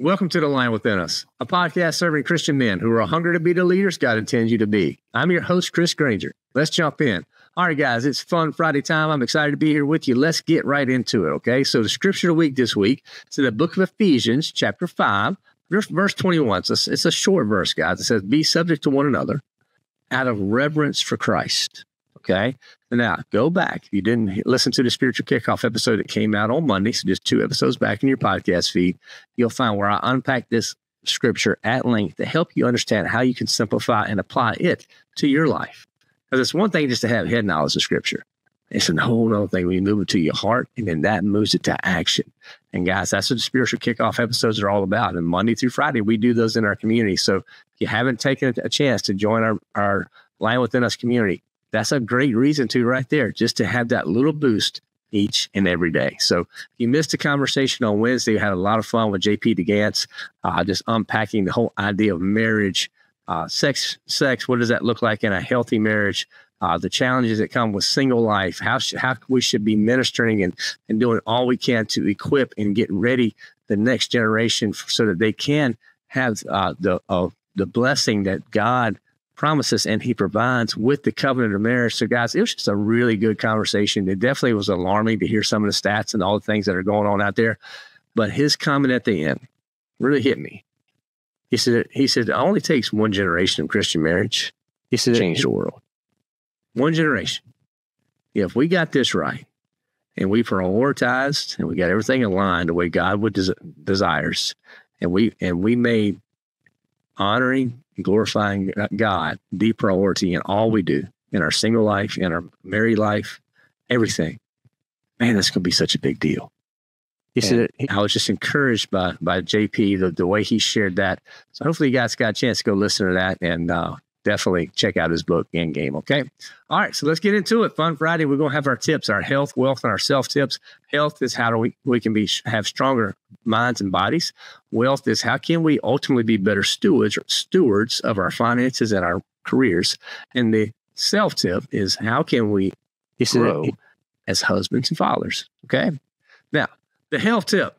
Welcome to The Lion Within Us, a podcast serving Christian men who are hungry to be the leaders God intends you to be. I'm your host, Chris Granger. Let's jump in. All right, guys, it's fun Friday time. I'm excited to be here with you. Let's get right into it, okay? So, the scripture of the week this week is in the book of Ephesians, chapter 5, verse 21. It's a, it's a short verse, guys. It says, Be subject to one another out of reverence for Christ. Okay. Now go back. If you didn't listen to the spiritual kickoff episode that came out on Monday, so just two episodes back in your podcast feed, you'll find where I unpack this scripture at length to help you understand how you can simplify and apply it to your life. Because it's one thing just to have head knowledge of scripture. It's a whole other thing when you move it to your heart and then that moves it to action. And guys, that's what the spiritual kickoff episodes are all about. And Monday through Friday, we do those in our community. So if you haven't taken a chance to join our, our Lion Within Us community, that's a great reason to right there, just to have that little boost each and every day. So if you missed a conversation on Wednesday, we had a lot of fun with JP DeGance, uh, just unpacking the whole idea of marriage, uh, sex, sex. What does that look like in a healthy marriage? Uh, the challenges that come with single life, how sh- how we should be ministering and and doing all we can to equip and get ready the next generation so that they can have uh, the uh, the blessing that God promises and he provides with the covenant of marriage. So, guys, it was just a really good conversation. It definitely was alarming to hear some of the stats and all the things that are going on out there. But his comment at the end really hit me. He said, he said, it only takes one generation of Christian marriage. He said, change the world. One generation. If we got this right and we prioritized and we got everything aligned the way God would des- desires, and we and we made honoring glorifying God the priority in all we do in our single life, in our married life, everything. Man, that's going to be such a big deal. He said, I was just encouraged by by JP the, the way he shared that. So hopefully you guys got a chance to go listen to that and uh, definitely check out his book, End Game. Okay. All right. So let's get into it. Fun Friday. We're going to have our tips, our health, wealth, and our self tips. Health is how do we, we can be have stronger minds and bodies. Wealth is how can we ultimately be better stewards stewards of our finances and our careers. And the self tip is how can we grow as husbands and fathers. Okay. Now, the health tip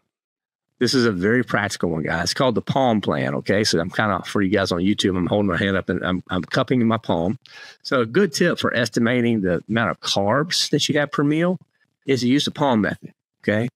this is a very practical one, guys. It's called the palm plan. Okay. So I'm kind of, for you guys on YouTube, I'm holding my hand up and I'm, I'm cupping my palm. So a good tip for estimating the amount of carbs that you have per meal is to use the palm method. Okay.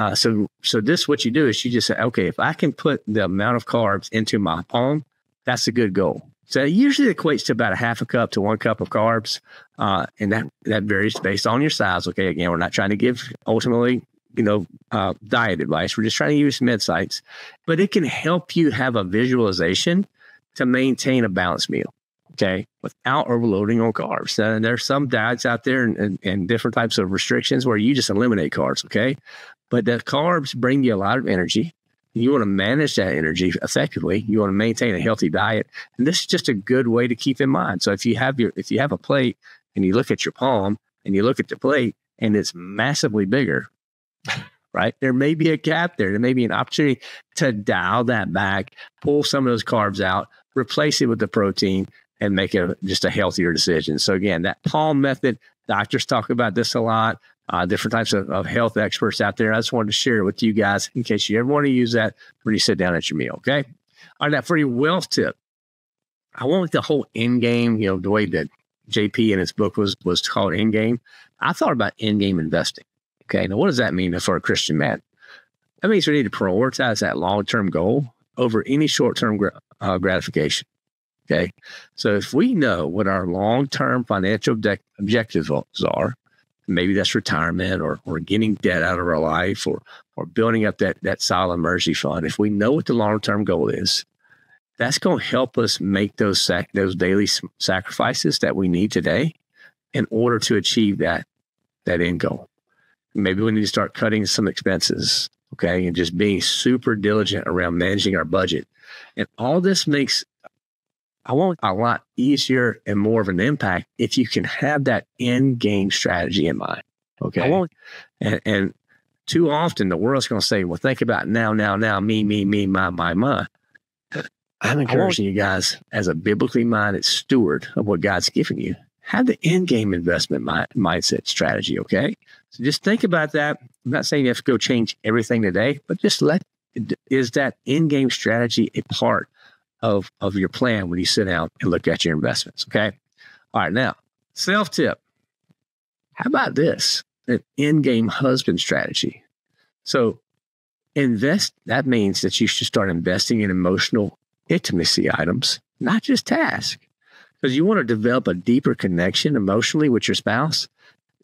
Uh, so, so this, what you do is you just say, okay, if I can put the amount of carbs into my palm, that's a good goal. So it usually equates to about a half a cup to one cup of carbs. Uh, and that, that varies based on your size. Okay. Again, we're not trying to give ultimately you know, uh, diet advice. We're just trying to use MedSites, but it can help you have a visualization to maintain a balanced meal. Okay, without overloading on carbs. And there's some diets out there and, and, and different types of restrictions where you just eliminate carbs. Okay, but the carbs bring you a lot of energy. You want to manage that energy effectively. You want to maintain a healthy diet, and this is just a good way to keep in mind. So if you have your if you have a plate and you look at your palm and you look at the plate and it's massively bigger, right? There may be a gap there. There may be an opportunity to dial that back, pull some of those carbs out, replace it with the protein, and make it just a healthier decision. So, again, that palm method, doctors talk about this a lot. Uh, different types of, of health experts out there. I just wanted to share it with you guys in case you ever want to use that when you sit down at your meal. Okay. All right. Now, for your wealth tip, I want the whole end game, you know, the way that JP in his book was was called end game. I thought about end game investing. Okay, now what does that mean for a Christian man? That means we need to prioritize that long term goal over any short term uh, gratification. Okay, so if we know what our long term financial de- objectives are, maybe that's retirement or, or getting debt out of our life or or building up that that solid emergency fund. If we know what the long term goal is, that's going to help us make those sac- those daily sacrifices that we need today in order to achieve that that end goal. Maybe we need to start cutting some expenses, okay, and just being super diligent around managing our budget. And all this makes I want a lot easier and more of an impact if you can have that end game strategy in mind. Okay. I want, and, and too often the world's going to say, well, think about now, now, now, me, me, me, my, my, my. I'm encouraging you guys as a biblically minded steward of what God's given you have the end game investment mi- mindset strategy. Okay. So just think about that. I'm not saying you have to go change everything today, but just let is that end-game strategy a part of of your plan when you sit down and look at your investments? Okay. All right. Now, self tip. How about this? An end-game husband strategy. So invest. That means that you should start investing in emotional intimacy items, not just tasks, because you want to develop a deeper connection emotionally with your spouse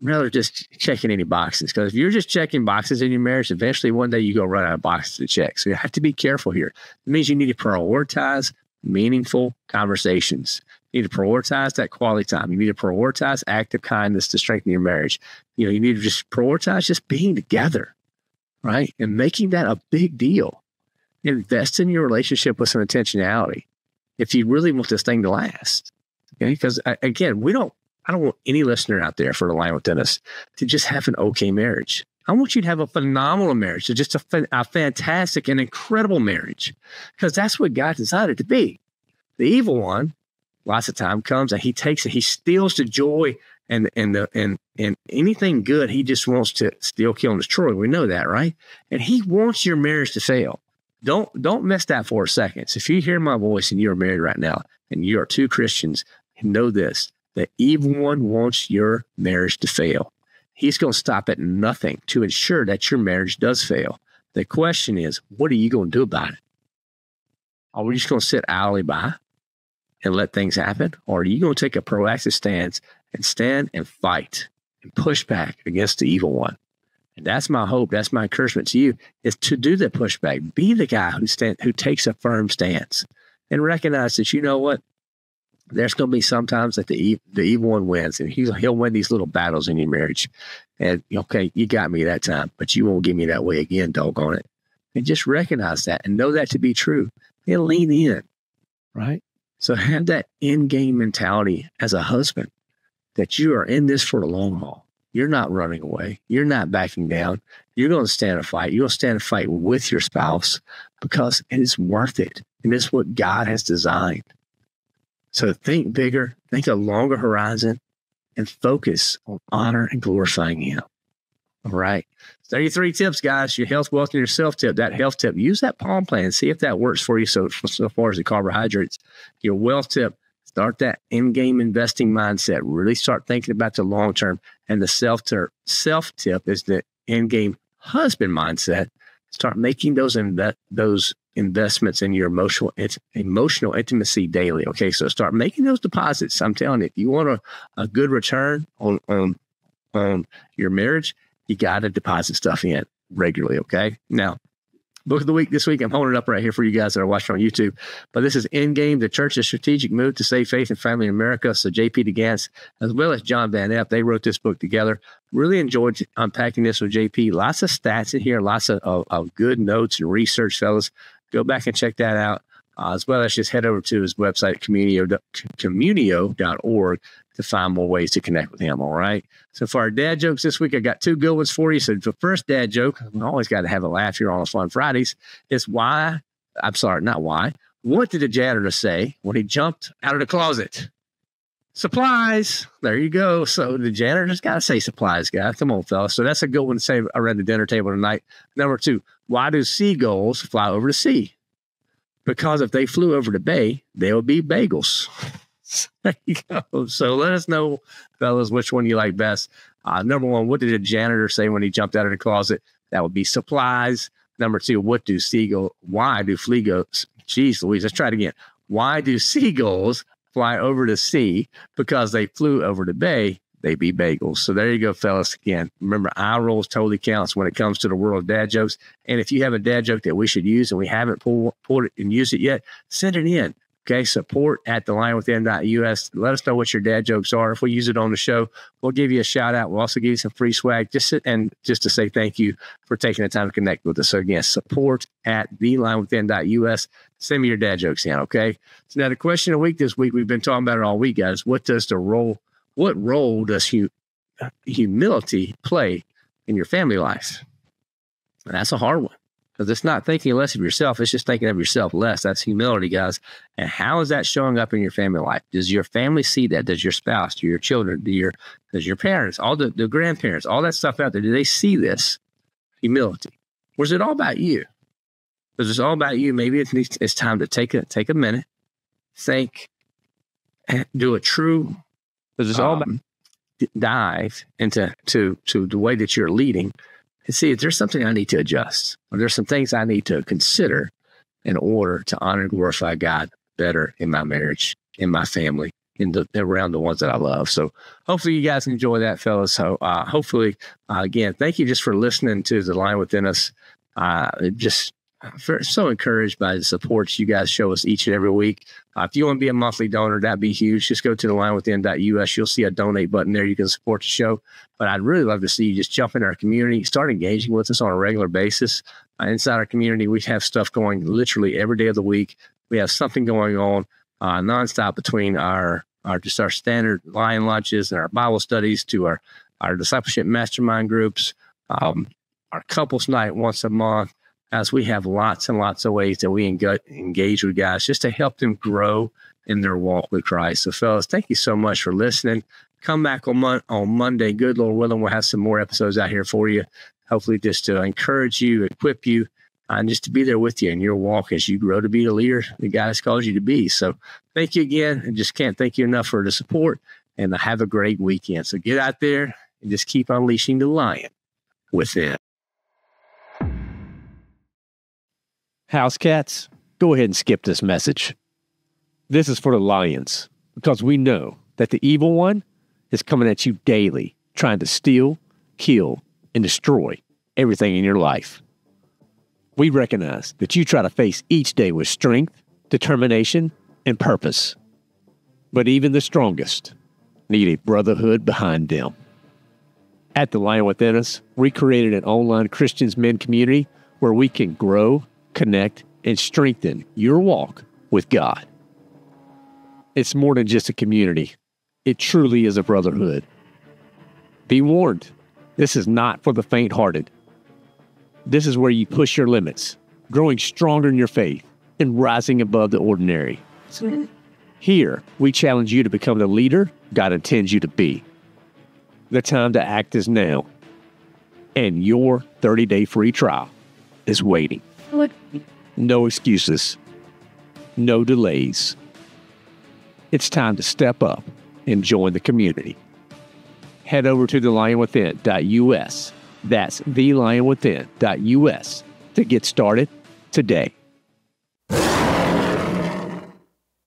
rather just checking any boxes. Because if you're just checking boxes in your marriage, eventually one day you go run out of boxes to check. So you have to be careful here. It means you need to prioritize meaningful conversations. You need to prioritize that quality time. You need to prioritize active kindness to strengthen your marriage. You know, you need to just prioritize just being together, right? And making that a big deal. Invest in your relationship with some intentionality if you really want this thing to last. Okay. Because again, we don't I don't want any listener out there for the Lion Within Us to just have an okay marriage. I want you to have a phenomenal marriage, just a, a fantastic and incredible marriage, because that's what God designed it to be. The evil one, lots of time comes and he takes it, he steals the joy and and the and and anything good he just wants to steal, kill, and destroy. We know that, right? And he wants your marriage to fail. Don't don't miss that for a second. So if you hear my voice and you're married right now and you are two Christians, know this the evil one wants your marriage to fail. He's going to stop at nothing to ensure that your marriage does fail. The question is, what are you going to do about it? Are we just going to sit idly by and let things happen? Or are you going to take a proactive stance and stand and fight and push back against the evil one? And that's my hope. That's my encouragement to you is to do the pushback. Be the guy who stand, who takes a firm stance and recognize that, you know what? There's going to be sometimes that the the evil one wins, and he'll he'll win these little battles in your marriage. And okay, you got me that time, but you won't get me that way again, doggone it. And just recognize that and know that to be true. And lean in, right? So have that end game mentality as a husband that you are in this for the long haul. You're not running away. You're not backing down. You're going to stand a fight. You're going to stand a fight with your spouse because it is worth it. And it's what God has designed. So think bigger, think a longer horizon, and focus on honor and glorifying Him. All right. 33 tips, guys. Your health, wealth, and your self tip. That health tip, use that palm plan. See if that works for you. So, so far as the carbohydrates, your wealth tip, start that end game investing mindset. Really start thinking about the long term. And the self tip, self tip is the end game husband mindset. Start making those inve- those investments in your emotional emotional intimacy daily. Okay, so start making those deposits. I'm telling you, if you want a, a good return on on on your marriage, you got to deposit stuff in regularly. Okay, now. Book of the week this week. I'm holding it up right here for you guys that are watching on YouTube. But this is Endgame, the church's strategic move to save faith and family in America. So JP DeGance, as well as John Van Epp, they wrote this book together. Really enjoyed unpacking this with JP. Lots of stats in here, lots of, of, of good notes and research, fellas go back and check that out, uh, as well as just head over to his website, communio.org, to find more ways to connect with him. All right. So for our dad jokes this week, I got two good ones for you. So the first dad joke, I always got to have a laugh here on a Fun Fridays, is why, I'm sorry, not why. What did the janitor say when he jumped out of the closet? Supplies. There you go. So the janitor just got to say supplies, guy. Come on, fellas. So that's a good one to say around the dinner table tonight. Number two, why do seagulls fly over the sea? Because if they flew over the bay, they would be bagels. there you go. So let us know, fellas, which one you like best. Uh, number one, what did the janitor say when he jumped out of the closet? That would be supplies. Number two, what do seagulls, why do fleagulls, geez Louise, let's try it again. Why do seagulls fly over the sea? Because they flew over the bay they be bagels. So there you go, fellas. Again, remember, eye rolls totally counts when it comes to the world of dad jokes. And if you have a dad joke that we should use and we haven't pulled, pulled it and used it yet, send it in. Okay, support at thelionwithin.us. Let us know what your dad jokes are. If we use it on the show, we'll give you a shout out. We'll also give you some free swag just to, and just to say thank you for taking the time to connect with us. So again, support at thelionwithin.us. Send me your dad jokes in, okay? So now the question of the week this week, we've been talking about it all week, guys. What does the role what role does hu- uh, humility play in your family life? And that's a hard one because it's not thinking less of yourself, it's just thinking of yourself less. That's humility, guys. And how is that showing up in your family life? Does your family see that? Does your spouse, do your children, do your does your parents, all the, the grandparents, all that stuff out there, do they see this humility? Or is it all about you? because it's all about you. Maybe it's it's time to take a take a minute, think, do a true. Because it's all about um, dive into to to the way that you're leading see if there's something I need to adjust or there's some things I need to consider in order to honor and glorify God better in my marriage, in my family, in the around the ones that I love. So hopefully you guys enjoy that, fellas. So uh, hopefully, uh, again, thank you just for listening to the Lion Within Us. Uh, just so encouraged by the supports you guys show us each and every week. Uh, if you want to be a monthly donor, that'd be huge. Just go to the lionwithin.us. You'll see a donate button there. You can support the show. But I'd really love to see you just jump in our community, start engaging with us on a regular basis. Uh, inside our community, we have stuff going literally every day of the week. We have something going on uh, nonstop between our our just our standard lion lunches and our Bible studies to our our discipleship mastermind groups, um, our couples night once a month as we have lots and lots of ways that we engage with guys just to help them grow in their walk with Christ. So, fellas, thank you so much for listening. Come back on, Mon- on Monday. Good Lord willing, we'll have some more episodes out here for you. Hopefully, just to encourage you, equip you, uh, and just to be there with you in your walk as you grow to be the leader the God has called you to be. So, thank you again. And just can't thank you enough for the support and have a great weekend. So, get out there and just keep unleashing the lion within. House cats, go ahead and skip this message. This is for the lions because we know that the evil one is coming at you daily, trying to steal, kill, and destroy everything in your life. We recognize that you try to face each day with strength, determination, and purpose. But even the strongest need a brotherhood behind them. At The Lion Within Us, we created an online Christians men community where we can grow connect, and strengthen your walk with God. It's more than just a community, it truly is a brotherhood. Be warned, this is not for the faint hearted. This is where you push your limits, growing stronger in your faith and rising above the ordinary. Here, we challenge you to become the leader God intends you to be. The time to act is now, and your 30 day free trial is waiting. No excuses. No delays. It's time to step up and join the community. Head over to thelionwithin.us. That's thelionwithin.us to get started today.